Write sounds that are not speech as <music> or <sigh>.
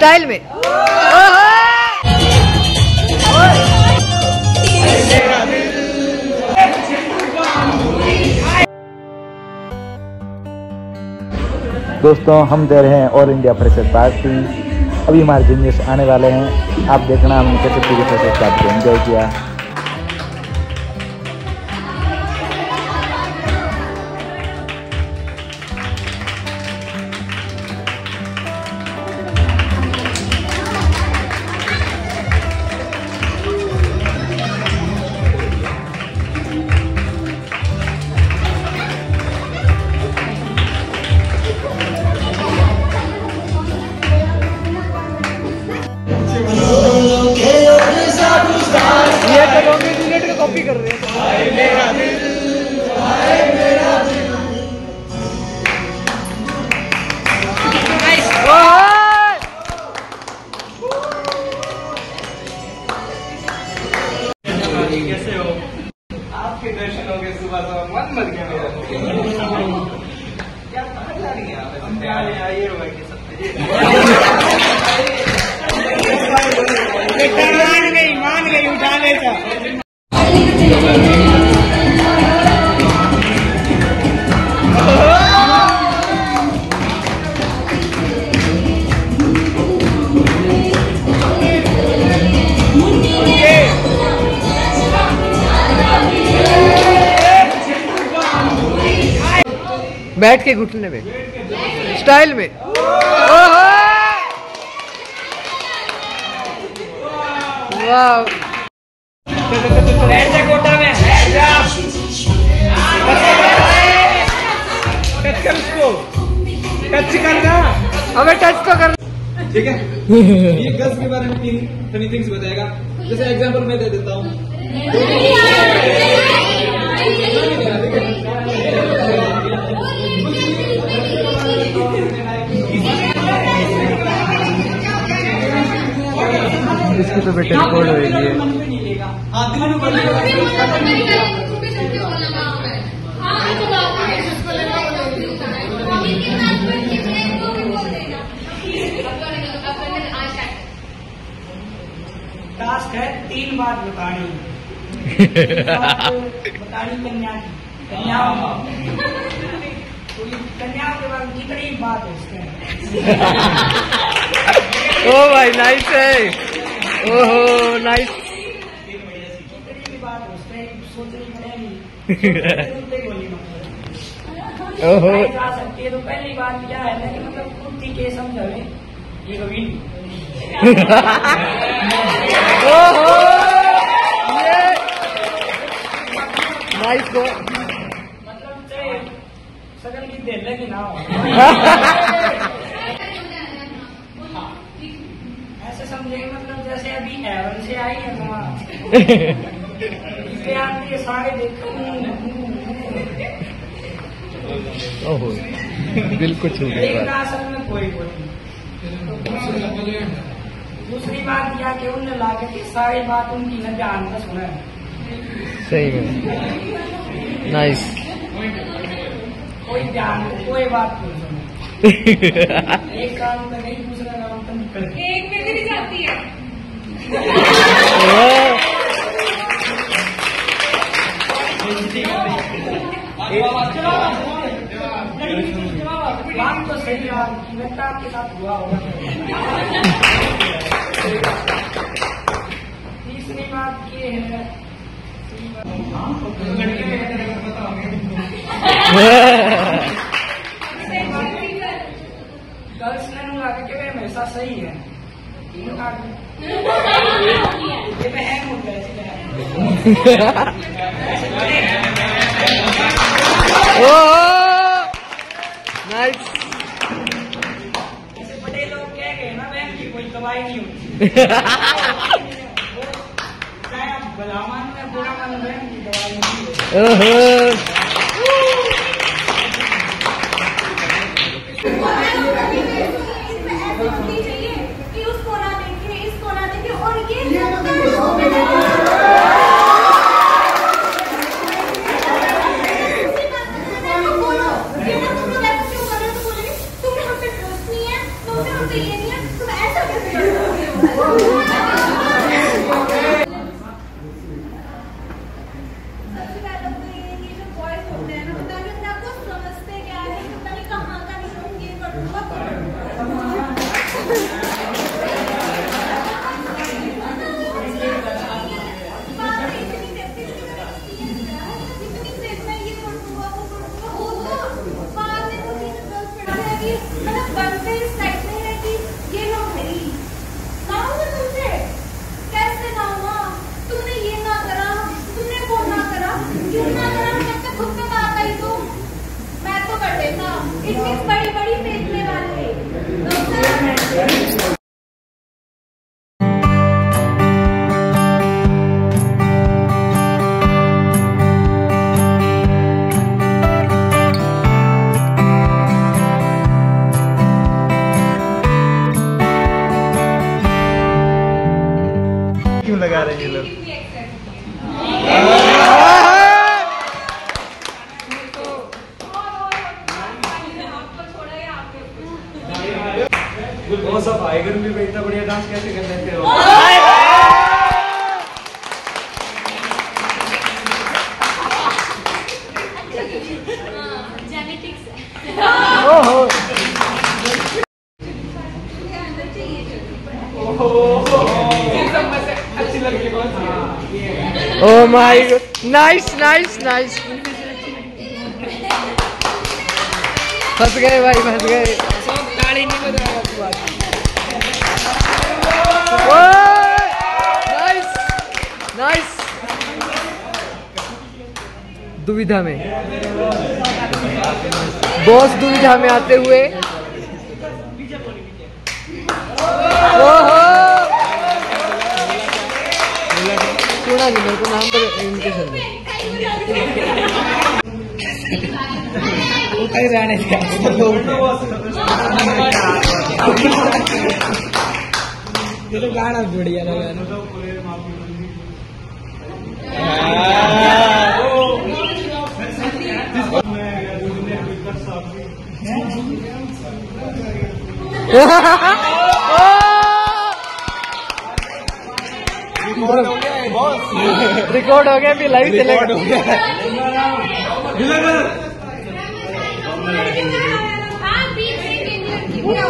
Style में। दोस्तों, हम दे रहे हैं ऑल इंडिया फ्रेशर पार्टी अभी हमारे जूनियर्स आने वाले हैं। आप देखना, हमने कैसे पूरी फ्रेशर पार्टी एंजॉय किया। मान गई मान गई उठा लेता बैठ के घुटने में स्टाइल में कोटा टच कर उसको टच करना हमें टच तो कर ठीक है ये गर्ल्स के बारे में तीन फनी थिंग्स बताएगा जैसे एग्जांपल मैं दे देता हूँ इसकी तो बेटे रिकॉर्ड होगी हाँ टास्क है। तीन बात बतानी। बात बतानी कन्या कन्या कन्या के बारे में कितनी बात है उसके? <laughs> ओ भाई नाइस है। ओहो नाइस है <laughs> ओहो. है तो पहली बात क्या है ना कि मतलब कुर्ती के समझावे ये कभी ओहो ये. नाइस को मतलब चाहे सगल की दे लगी ना <laughs> समझेंगे मतलब जैसे अभी एवन से आई है तुम्हारा इसके आगे ये सारे देखो। ओहो दिल को छू गई असल में कोई कोई दूसरी बात यह कि उनने लाके कि सारी बात उनकी न जान का सुना। है सही में। नाइस कोई ध्यान कोई बात नहीं सुना। <laughs> एक काम तो नहीं दूसरा काम तो निकल गया एक में भी जाती है बात तो सही है तीसरी बात ये। है गर्ल्स ने लगा कि वे हमेशा सही है ये मैं हैंग हो गया ओहो नाइस बड़े लोग कह गए ना बहन की कोई दवाई नहीं होती भला मान में बुरा मान बहन की दवाई नहीं होती लगा रहे हैं ये लोग वो सब आएगर भी पे इतना बढ़िया डांस कैसे कर लेते हो जेनेटिक्स ओहो इन सब में से अच्छी लगी कौन ओ my God nice nice nice फंस गए भाई, फंस गए। नाइस नाइस दुविधा में। बॉस दुविधा में आते हुए। ओहो नहीं मेरे को नाम पर सर में गाना बढ़िया लगा <laughs> रिकॉर्ड हो गया भी लाइव चलेगा। हाँ बीच में